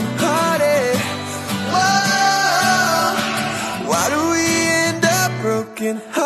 broken-hearted Whoa, why do we end up broken-hearted?